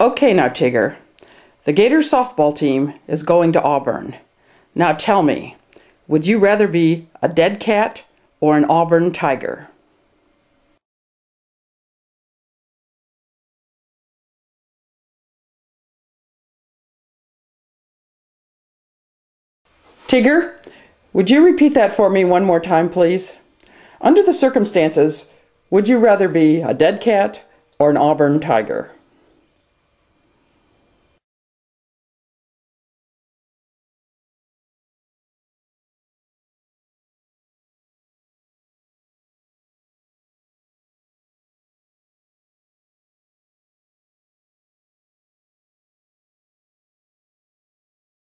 Okay, now, Tigger. The Gators softball team is going to Auburn. Now tell me, would you rather be a dead cat or an Auburn tiger? Tigger, would you repeat that for me one more time, please? Under the circumstances, would you rather be a dead cat or an Auburn tiger?